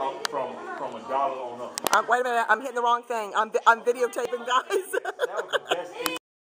up from from a dollar on up. Um, wait a minute, I'm hitting the wrong thing. I'm, I'm videotaping, guys.